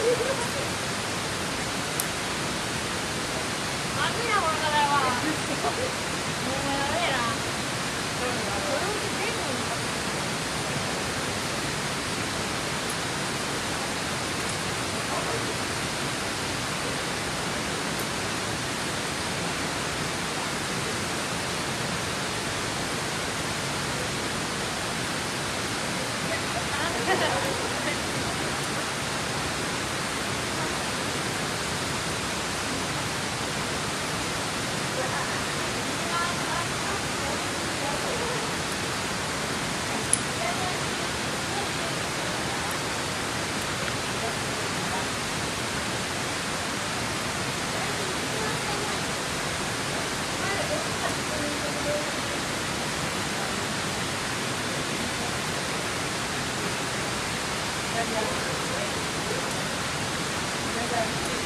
終 わ Thank you.